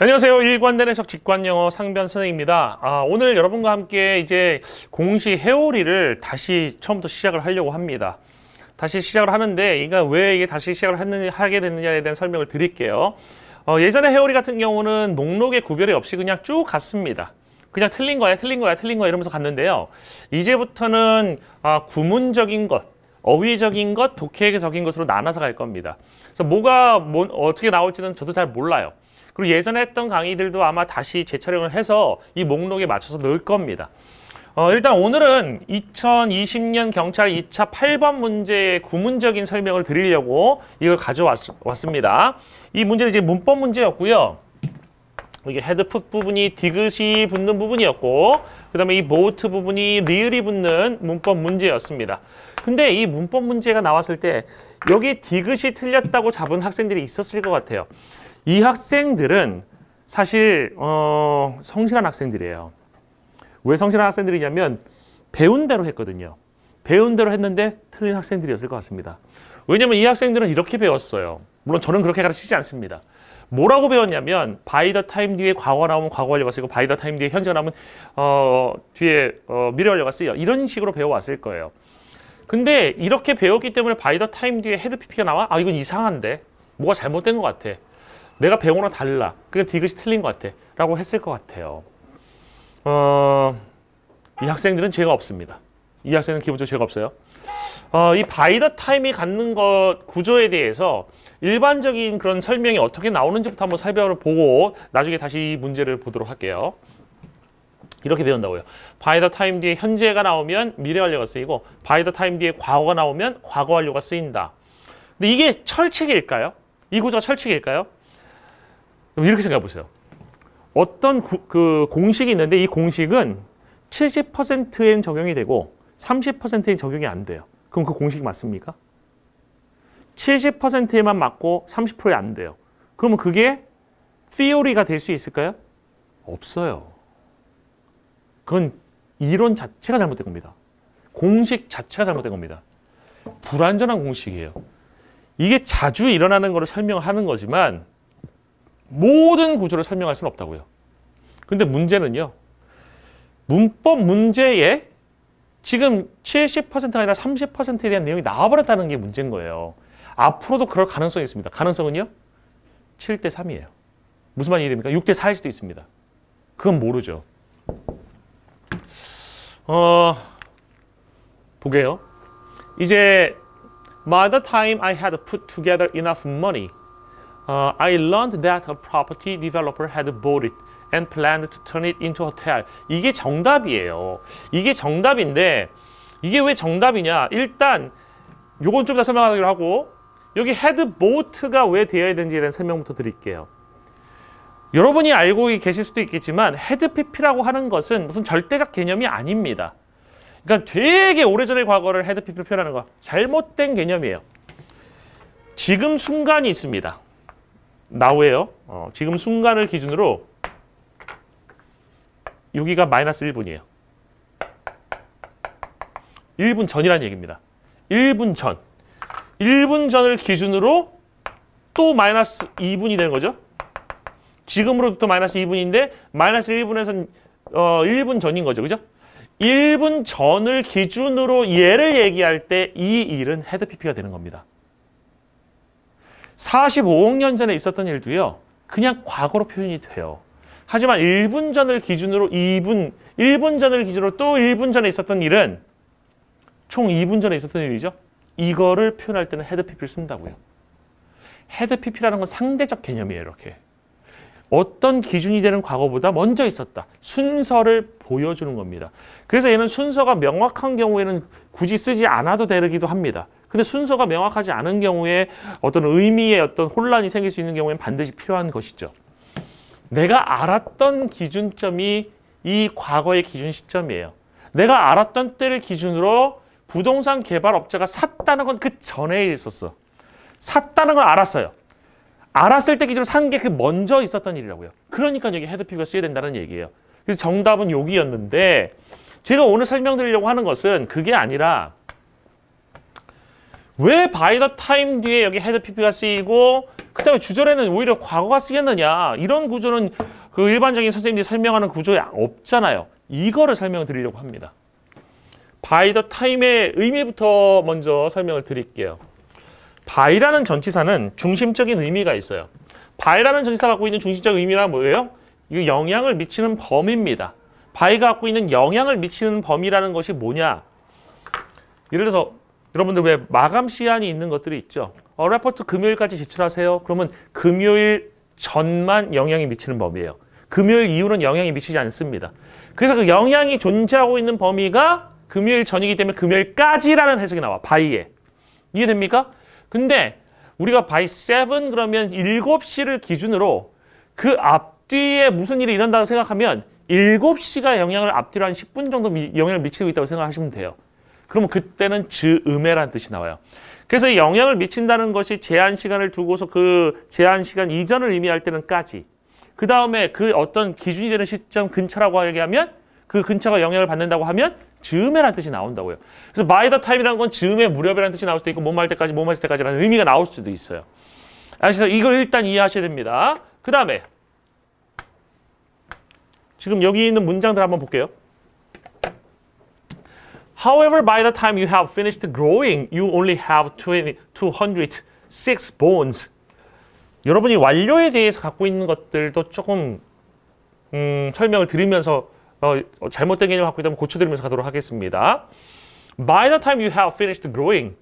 안녕하세요. 일관된 해석 직관영어 상변 선생입니다. 아, 오늘 여러분과 함께 이제 공시 회오리를 다시 처음부터 시작을 하려고 합니다. 다시 시작을 하는데 이가 왜 이게 다시 시작을 했느냐, 하게 됐느냐에 대한 설명을 드릴게요. 어, 예전에 회오리 같은 경우는 목록에 구별이 없이 그냥 쭉 갔습니다. 그냥 틀린 거야, 틀린 거야, 틀린 거야 이러면서 갔는데요. 이제부터는 아, 구문적인 것, 어휘적인 것, 독해적인 것으로 나눠서 갈 겁니다. 그래서 뭐가 뭐, 어떻게 나올지는 저도 잘 몰라요. 그리고 예전에 했던 강의들도 아마 다시 재촬영을 해서 이 목록에 맞춰서 넣을 겁니다. 어, 일단 오늘은 2020년 경찰 2차 8번 문제의 구문적인 설명을 드리려고 이걸 가져왔습니다. 이 문제는 이제 문법 문제였고요. 이게 had put 부분이 디귿이 붙는 부분이었고 그 다음에 이 bought 부분이 리을이 붙는 문법 문제였습니다. 근데 이 문법 문제가 나왔을 때 여기 디귿이 틀렸다고 잡은 학생들이 있었을 것 같아요. 이 학생들은 사실 어, 성실한 학생들이에요. 왜 성실한 학생들이냐면 배운 대로 했거든요. 배운 대로 했는데 틀린 학생들이었을 것 같습니다. 왜냐면 이 학생들은 이렇게 배웠어요. 물론 저는 그렇게 가르치지 않습니다. 뭐라고 배웠냐면 by the time 뒤에 과거 나오면 과거 완료가 쓰고 by the time 뒤에 현재 나오면 어, 뒤에 어, 미래 완료가 쓰여 이런 식으로 배워왔을 거예요. 근데 이렇게 배웠기 때문에 by the time 뒤에 had PP가 나와? 아 이건 이상한데 뭐가 잘못된 것 같아. 내가 배운 거랑 달라. 그게 디귿이 틀린 것 같아. 라고 했을 것 같아요. 어, 이 학생들은 죄가 없습니다. 이 학생은 기본적으로 죄가 없어요. 어, 이 by the time이 갖는 것 구조에 대해서 일반적인 그런 설명이 어떻게 나오는지부터 한번 살펴보고 나중에 다시 이 문제를 보도록 할게요. 이렇게 배운다고요. by the time 뒤에 현재가 나오면 미래 완료가 쓰이고 by the time 뒤에 과거가 나오면 과거 완료가 쓰인다. 근데 이게 철칙일까요? 이 구조가 철칙일까요? 이렇게 생각해 보세요. 어떤 구, 그 공식이 있는데 이 공식은 70%엔 적용이 되고 30%엔 적용이 안 돼요. 그럼 그 공식이 맞습니까? 70%에만 맞고 30%에 안 돼요. 그러면 그게 theory가 될 수 있을까요? 없어요. 그건 이론 자체가 잘못된 겁니다. 공식 자체가 잘못된 겁니다. 불완전한 공식이에요. 이게 자주 일어나는 것을 설명하는 거지만 모든 구조를 설명할 수는 없다고요. 근데 문제는요. 문법 문제에 지금 70%가 아니라 30%에 대한 내용이 나와버렸다는 게 문제인 거예요. 앞으로도 그럴 가능성이 있습니다. 가능성은요? 7대 3이에요. 무슨 말입니까? 6대 4일 수도 있습니다. 그건 모르죠. 어, 보게요. 이제 by the time I had put together enough money uh, I learned that a property developer had bought it and planned to turn it into a hotel. 이게 정답이에요. 이게 정답인데 이게 왜 정답이냐? 일단 요건 좀 더 설명하기로 하고 여기 had bought가 왜 되어야 되는지에 대한 설명부터 드릴게요. 여러분이 알고 계실 수도 있겠지만 had PP라고 하는 것은 무슨 절대적 개념이 아닙니다. 그러니까 되게 오래전의 과거를 had PP로 표현하는 거 잘못된 개념이에요. 지금 순간이 있습니다. now예요. 어, 지금 순간을 기준으로 여기가 마이너스 1분이에요. 1분 전이라는 얘기입니다. 1분 전. 1분 전을 기준으로 또 마이너스 2분이 되는 거죠. 지금으로부터 마이너스 2분인데 마이너스 1분에서 어, 1분 전인 거죠. 그죠? 1분 전을 기준으로 얘를 얘기할 때 이 일은 had PP가 되는 겁니다. 45억 년 전에 있었던 일도요. 그냥 과거로 표현이 돼요. 하지만 1분 전을 기준으로 2분, 1분 전을 기준으로 또 1분 전에 있었던 일은 총 2분 전에 있었던 일이죠. 이거를 표현할 때는 had PP를 쓴다고요. had PP라는 건 상대적 개념이에요. 이렇게. 어떤 기준이 되는 과거보다 먼저 있었다. 순서를 보여주는 겁니다. 그래서 얘는 순서가 명확한 경우에는 굳이 쓰지 않아도 되기도 합니다. 근데 순서가 명확하지 않은 경우에 어떤 의미의 어떤 혼란이 생길 수 있는 경우에는 반드시 필요한 것이죠. 내가 알았던 기준점이 이 과거의 기준 시점이에요. 내가 알았던 때를 기준으로 부동산 개발 업자가 샀다는 건 그 전에 있었어. 샀다는 걸 알았어요. 알았을 때 기준으로 산 게 그 먼저 있었던 일이라고요. 그러니까 여기 헤드피가 쓰여야 된다는 얘기예요. 그래서 정답은 여기였는데 제가 오늘 설명드리려고 하는 것은 그게 아니라 왜 by the time 뒤에 여기 had pp가 쓰이고 그 다음에 주절에는 오히려 과거가 쓰겠느냐 이런 구조는 그 일반적인 선생님들이 설명하는 구조에 없잖아요. 이거를 설명을 드리려고 합니다. by the time의 의미부터 먼저 설명을 드릴게요. by라는 전치사는 중심적인 의미가 있어요. by라는 전치사가 갖고 있는 중심적 의미란 뭐예요? 이 영향을 미치는 범위입니다. by가 갖고 있는 영향을 미치는 범위라는 것이 뭐냐? 예를 들어서 여러분들 왜 마감 시한이 있는 것들이 있죠. 어, 레포트 금요일까지 제출하세요. 그러면 금요일 전만 영향이 미치는 범위예요. 금요일 이후는 영향이 미치지 않습니다. 그래서 그 영향이 존재하고 있는 범위가 금요일 전이기 때문에 금요일까지라는 해석이 나와. by에. 이해됩니까? 근데 우리가 by 7 그러면 7시를 기준으로 그 앞뒤에 무슨 일이 일어난다고 생각하면 7시가 영향을 앞뒤로 한 10분 정도 미, 영향을 미치고 있다고 생각하시면 돼요. 그러면 그때는 즈음에라는 뜻이 나와요. 그래서 영향을 미친다는 것이 제한 시간을 두고서 그 제한 시간 이전을 의미할 때는 까지 그 다음에 그 어떤 기준이 되는 시점 근처라고 얘기하면 그 근처가 영향을 받는다고 하면 즈음에라는 뜻이 나온다고요. 그래서 by the time이라는 건 즈음의 무렵이라는 뜻이 나올 수도 있고 몸할 때까지 몸할 때까지라는 의미가 나올 수도 있어요. 그래서 이걸 일단 이해하셔야 됩니다. 그 다음에 지금 여기 있는 문장들 한번 볼게요. However, by the time you have finished growing, you only have 20, 206 bones. 여러분이 완료에 대해서 갖고 있는 것들도 조금 음, 설명을 드리면서 어, 잘못된 개념을 갖고 있다면 고쳐드리면서 가도록 하겠습니다. By the time you have finished growing,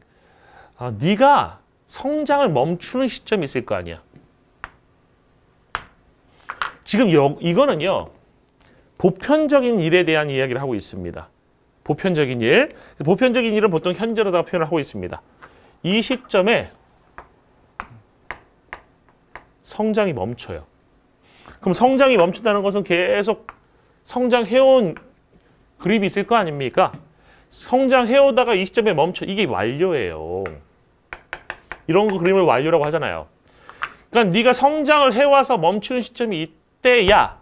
아, 네가 성장을 멈추는 시점이 있을 거 아니야. 지금 여, 이거는요. 보편적인 일에 대한 이야기를 하고 있습니다. 보편적인 일. 보편적인 일은 보통 현재로다가 표현을 하고 있습니다. 이 시점에 성장이 멈춰요. 그럼 성장이 멈춘다는 것은 계속 성장해온 그립이 있을 거 아닙니까? 성장해오다가 이 시점에 멈춰. 이게 완료예요. 이런 거 그림을 완료라고 하잖아요. 그러니까 네가 성장을 해와서 멈추는 시점이 이때야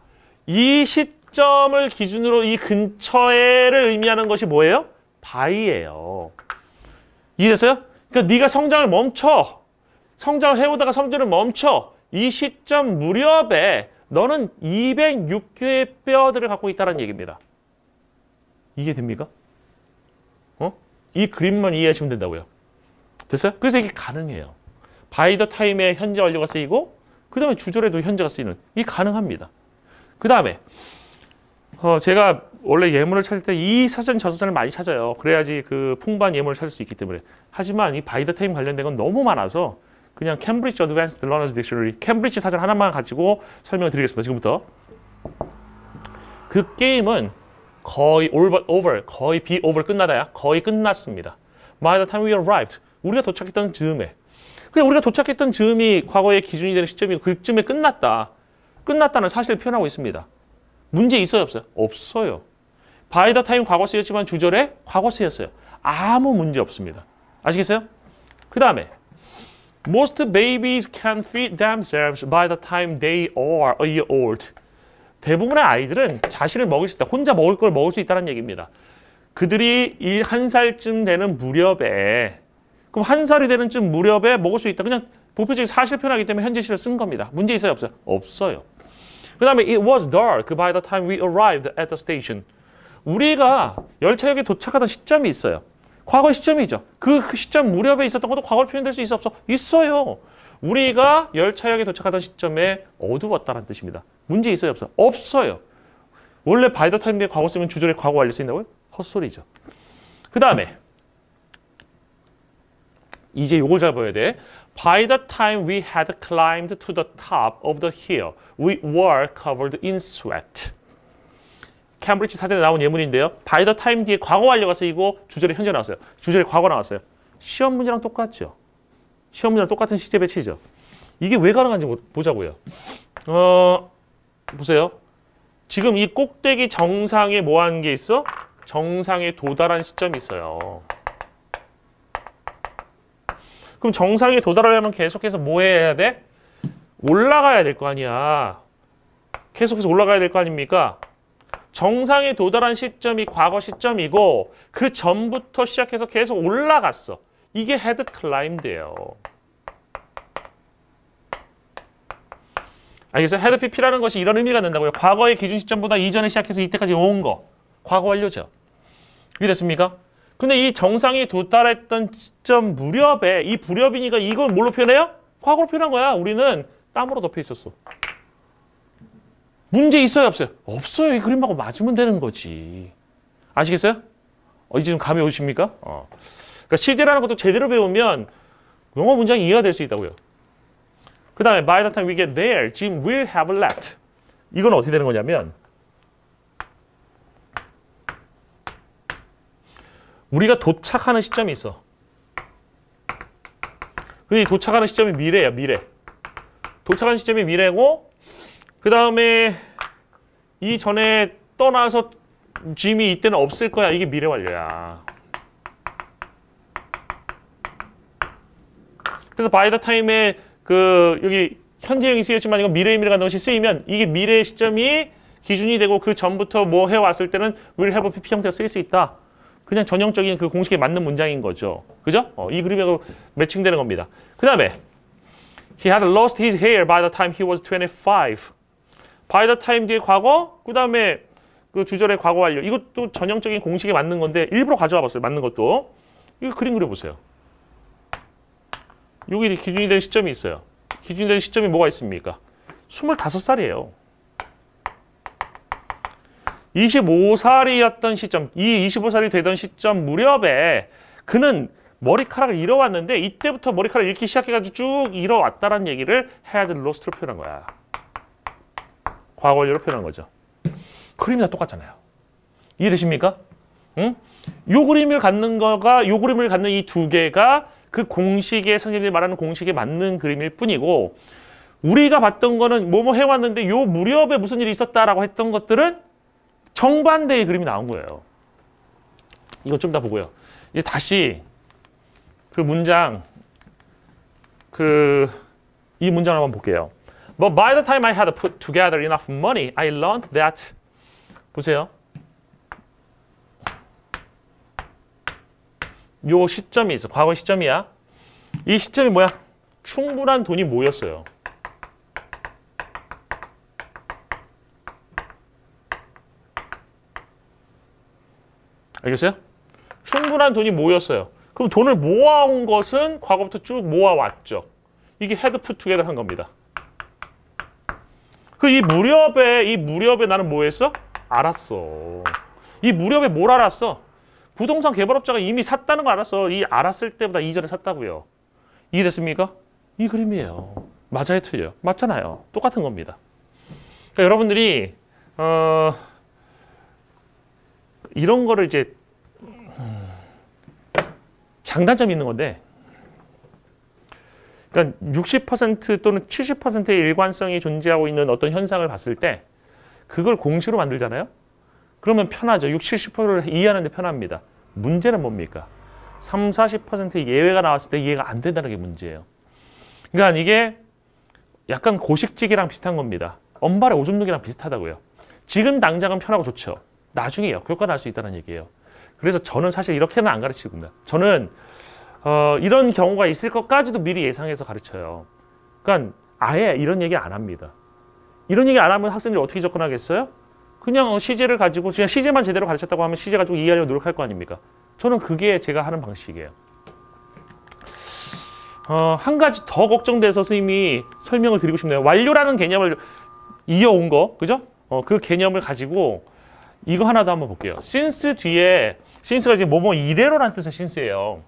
이 시 점을 기준으로 이 근처에를 의미하는 것이 뭐예요? 바이예요. 이해됐어요? 그러니까 네가 성장을 멈춰. 성장을 해오다가 성장을 멈춰. 이 시점 무렵에 너는 206개의 뼈들을 갖고 있다는 얘기입니다. 이해됩니까? 어? 이 그림만 이해하시면 된다고요. 됐어요? 그래서 이게 가능해요. by the time에 현재 완료가 쓰이고 그 다음에 주절에도 현재가 쓰이는 이 가능합니다. 그 다음에 어, 제가 원래 예문을 찾을 때 이 사전 저 사전을 많이 찾아요. 그래야지 그 풍부한 예문을 찾을 수 있기 때문에. 하지만 이 by the time 관련된 건 너무 많아서 그냥 Cambridge Advanced Learner's Dictionary Cambridge 사전 하나만 가지고 설명을 드리겠습니다. 지금부터. 그 게임은 거의 but over, 거의 be over 끝나다야. 거의 끝났습니다. By the time we arrived, 우리가 도착했던 즈음에. 그냥 우리가 도착했던 즈음이 과거의 기준이 되는 시점이고 그쯤에 끝났다. 끝났다는 사실을 표현하고 있습니다. 문제 있어요, 없어요? 없어요. the time 과거 쓰였지만 주절에 과거 쓰였어요. 아무 문제 없습니다. 아시겠어요? 그 다음에 Most babies can feed themselves by the time they are a year old. 대부분의 아이들은 자신을 먹을 수 있다. 혼자 먹을 걸 먹을 수 있다는 얘기입니다. 그들이 이 한 살쯤 되는 무렵에 그럼 한 살이 되는 쯤 무렵에 먹을 수 있다. 그냥 보편적인 사실 표현하기 때문에 현재 시를 쓴 겁니다. 문제 있어요, 없어요? 없어요. 그 다음에 it was dark by the time we arrived at the station. 우리가 열차역에 도착하던 시점이 있어요. 과거 시점이죠. 그, 그 시점 무렵에 있었던 것도 과거로 표현될 수 있어 없어? 있어요. 우리가 열차역에 도착하던 시점에 어두웠다는 뜻입니다. 문제 있어요 없어? 없어요. 원래 바이더 타임에 과거 쓰면 주절에 과거 완료 쓰인다고요? 헛소리죠. 그 다음에 이제 요걸 잘 보여야 돼. By the time we had climbed to the top of the hill, we were covered in sweat. 캠브리지 사전에 나온 예문인데요. by the time 뒤에 과거 완료가 쓰이고 주절에 현재 나왔어요. 주절에 과거 나왔어요. 시험 문제랑 똑같죠. 시험 문제랑 똑같은 시제 배치죠. 이게 왜 가능한지 보자고요. 어, 보세요. 지금 이 꼭대기 정상에 뭐 하는 게 있어? 정상에 도달한 시점이 있어요. 그럼 정상에 도달하려면 계속해서 뭐 해야 돼? 올라가야 될 거 아니야. 계속해서 올라가야 될 거 아닙니까? 정상에 도달한 시점이 과거 시점이고 그 전부터 시작해서 계속 올라갔어. 이게 had climbed예요. 알겠어요? had pp라는 것이 이런 의미가 된다고요. 과거의 기준 시점보다 이전에 시작해서 이때까지 온 거. 과거 완료죠. 이해됐습니까? 근데 이 정상이 도달했던 시점 무렵에 이 무렵이니까 이걸 뭘로 표현해요? 과거로 표현한 거야. 우리는 땀으로 덮여 있었어. 문제 있어요, 없어요? 없어요. 이 그림하고 맞으면 되는 거지. 아시겠어요? 어, 이제 좀 감이 오십니까? 어. 그러니까 시제라는 것도 제대로 배우면 영어 문장이 이해가 될 수 있다고요. 그 다음에 by the time we get there, Jim will have left. 이건 어떻게 되는 거냐면 우리가 도착하는 시점이 있어. 그 도착하는 시점이 미래야, 미래. 도착하는 시점이 미래고 그 다음에 이 전에 떠나서 짐이 이때는 없을 거야. 이게 미래 완료야. 그래서 by the time에 그 여기 현재형이 쓰였지만 이건 미래의미라는 것이 쓰이면 이게 미래 시점이 기준이 되고 그 전부터 뭐 해왔을 때는 will have pp 형태가 쓰일 수 있다. 그냥 전형적인 그 공식에 맞는 문장인 거죠. 그죠? 어, 이 그림하고 매칭되는 겁니다. 그 다음에 He had lost his hair by the time he was 25. by the time 뒤에 과거, 그 다음에 그 주절의 과거 완료. 이것도 전형적인 공식에 맞는 건데 일부러 가져와 봤어요. 맞는 것도. 이거 그림 그려보세요. 여기 기준이 된 시점이 있어요. 기준이 된 시점이 뭐가 있습니까? 25살이에요. 25살이었던 시점, 이 25살이 되던 시점 무렵에 그는 머리카락을 잃어왔는데 이때부터 머리카락을 잃기 시작해가지고 쭉 잃어왔다라는 얘기를 될 로스트로 표현한 거야. 과거 완료로 표현한 거죠. 그림이 다 똑같잖아요. 이해되십니까? 응? 요 그림을 갖는 거가 요 그림을 갖는 이 두 개가 그 공식에 선생님들이 말하는 공식에 맞는 그림일 뿐이고 우리가 봤던 거는 뭐뭐 해왔는데 요 무렵에 무슨 일이 있었다라고 했던 것들은 정반대의 그림이 나온 거예요. 이거 좀더 보고요. 이제 다시 그 문장 그 이 문장을 한번 볼게요. But by the time I had put together enough money, I learned that 보세요. 요 시점이 있어. 과거 시점이야. 이 시점이 뭐야? 충분한 돈이 모였어요. 알겠어요? 충분한 돈이 모였어요. 그럼 돈을 모아온 것은 과거부터 쭉 모아왔죠. 이게 had put together 한 겁니다. 그 이 무렵에 이 무렵에 나는 뭐 했어? 알았어. 이 무렵에 뭘 알았어? 부동산 개발업자가 이미 샀다는 거 알았어. 이 알았을 때보다 이전에 샀다고요. 이해됐습니까? 이 그림이에요. 맞아요, 틀려요? 맞잖아요. 똑같은 겁니다. 그러니까 여러분들이 어, 이런 거를 이제 장단점이 있는 건데 그러니까 60% 또는 70%의 일관성이 존재하고 있는 어떤 현상을 봤을 때 그걸 공식으로 만들잖아요. 그러면 편하죠. 60, 70%를 이해하는 데 편합니다. 문제는 뭡니까? 3, 40%의 예외가 나왔을 때 이해가 안 된다는 게 문제예요. 그러니까 이게 약간 고식직이랑 비슷한 겁니다. 엄발의 오줌 누기랑 비슷하다고요. 지금 당장은 편하고 좋죠. 나중에 역효과 날 수 있다는 얘기예요. 그래서 저는 사실 이렇게는 안 가르치고요. 저는 어, 이런 경우가 있을 것까지도 미리 예상해서 가르쳐요. 그러니까 아예 이런 얘기 안 합니다. 이런 얘기 안 하면 학생들이 어떻게 접근하겠어요? 그냥 시제를 가지고 그냥 시제만 제대로 가르쳤다고 하면 시제 가지고 이해하려고 노력할 거 아닙니까? 저는 그게 제가 하는 방식이에요. 어, 한 가지 더 걱정돼서 선생님이 설명을 드리고 싶네요. 완료라는 개념을 이어온 거, 그죠? 어, 그 개념을 가지고 이거 하나 더 한번 볼게요. since 뒤에 since가 지금 뭐뭐 이래로란 뜻의 since예요.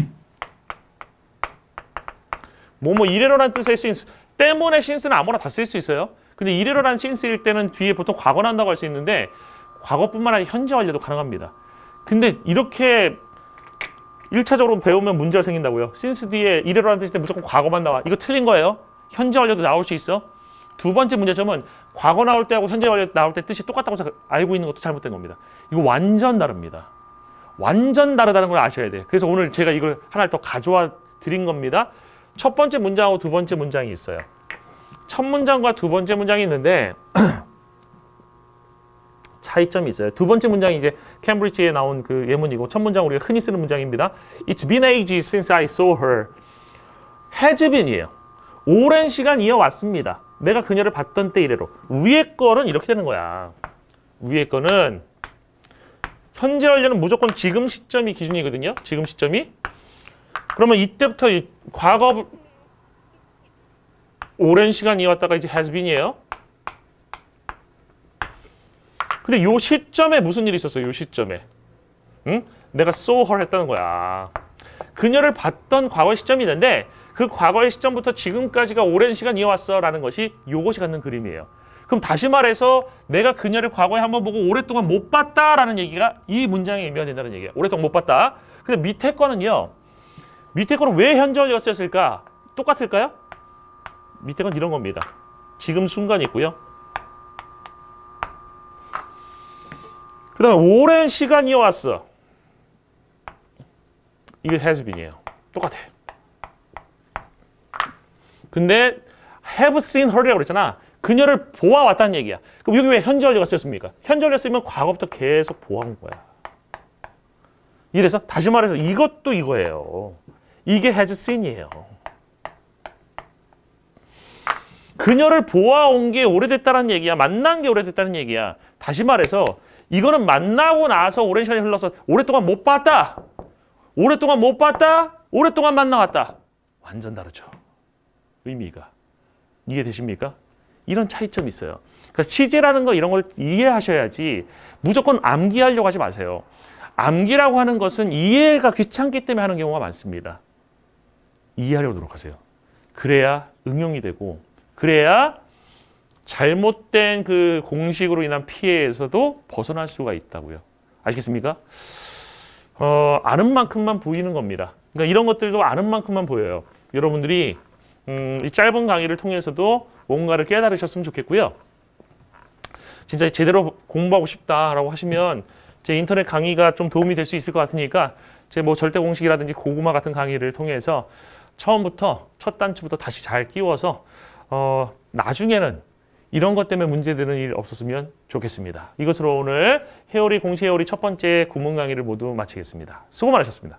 뭐뭐 이래로란 뜻의 since 때문에 since는 아무나 다 쓸 수 있어요. 근데 이래로란 since일 때는 뒤에 보통 과거 난다고 할 수 있는데 과거뿐만 아니라 현재 완료도 가능합니다. 근데 이렇게 1차적으로 배우면 문제가 생긴다고요. since 뒤에 이래로란 뜻일 때 무조건 과거만 나와. 이거 틀린 거예요. 현재 완료도 나올 수 있어. 두 번째 문제점은 과거 나올 때하고 현재 완료 나올 때 뜻이 똑같다고 알고 있는 것도 잘못된 겁니다. 이거 완전 다릅니다. 완전 다르다는 걸 아셔야 돼요. 그래서 오늘 제가 이걸 하나를 더 가져와 드린 겁니다. 첫 번째 문장하고 두 번째 문장이 있어요. 첫 문장과 두 번째 문장이 있는데 잘 차이점이 있어요. 두 번째 문장이 이제 캠브리지에 나온 그 예문이고 첫 문장 우리가 흔히 쓰는 문장입니다. It's been ages since I saw her. has been이에요. 오랜 시간 이어왔습니다. 내가 그녀를 봤던 때 이래로. 위에 거는 이렇게 되는 거야. 위에 거는 현재 완료는 무조건 지금 시점이 기준이거든요. 지금 시점이. 그러면 이때부터 이 과거 오랜 시간 이어왔다가 이제 has been이에요. 근데 요 시점에 무슨 일이 있었어요? 요 시점에. 응? 내가 saw her 했다는 거야. 그녀를 봤던 과거의 시점이 있는데 그 과거의 시점부터 지금까지가 오랜 시간 이어왔어 라는 것이 요것이 갖는 그림이에요. 그럼 다시 말해서 내가 그녀를 과거에 한번 보고 오랫동안 못 봤다라는 얘기가 이 문장에 의미가 된다는 얘기예요. 오랫동안 못 봤다. 근데 밑에 거는요. 밑에 거는 왜 현재 완료였을까? 똑같을까요? 밑에 건 이런 겁니다. 지금 순간 있고요. 그 다음에 오랜 시간 이어왔어. 이게 has been이에요. 똑같아. 근데 have seen her이라고 그랬잖아. 그녀를 보아왔다는 얘기야. 그럼 여기 왜 현재 완료가 쓰였습니까? 현재 완료 쓰면 과거부터 계속 보아온 거야. 이래서 다시 말해서 이것도 이거예요. 이게 has seen이에요. 그녀를 보아온 게 오래됐다는 얘기야. 만난 게 오래됐다는 얘기야. 다시 말해서 이거는 만나고 나서 오랜 시간이 흘러서 오랫동안 못 봤다. 오랫동안 못 봤다. 오랫동안 만나왔다. 완전 다르죠. 의미가. 이해되십니까? 이런 차이점이 있어요. 그러니까 취재라는 거 이런 걸 이해하셔야지 무조건 암기하려고 하지 마세요. 암기라고 하는 것은 이해가 귀찮기 때문에 하는 경우가 많습니다. 이해하려고 노력하세요. 그래야 응용이 되고 그래야 잘못된 그 공식으로 인한 피해에서도 벗어날 수가 있다고요. 아시겠습니까? 어, 아는 만큼만 보이는 겁니다. 그러니까 이런 것들도 아는 만큼만 보여요. 여러분들이 음, 이 짧은 강의를 통해서도 뭔가를 깨달으셨으면 좋겠고요. 진짜 제대로 공부하고 싶다라고 하시면 제 인터넷 강의가 좀 도움이 될 수 있을 것 같으니까 제 뭐 절대 공식이라든지 고구마 같은 강의를 통해서 처음부터 첫 단추부터 다시 잘 끼워서 어, 나중에는 이런 것 때문에 문제되는 일 없었으면 좋겠습니다. 이것으로 오늘 헤어리 공시 헤어리 첫 번째 구문 강의를 모두 마치겠습니다. 수고 많으셨습니다.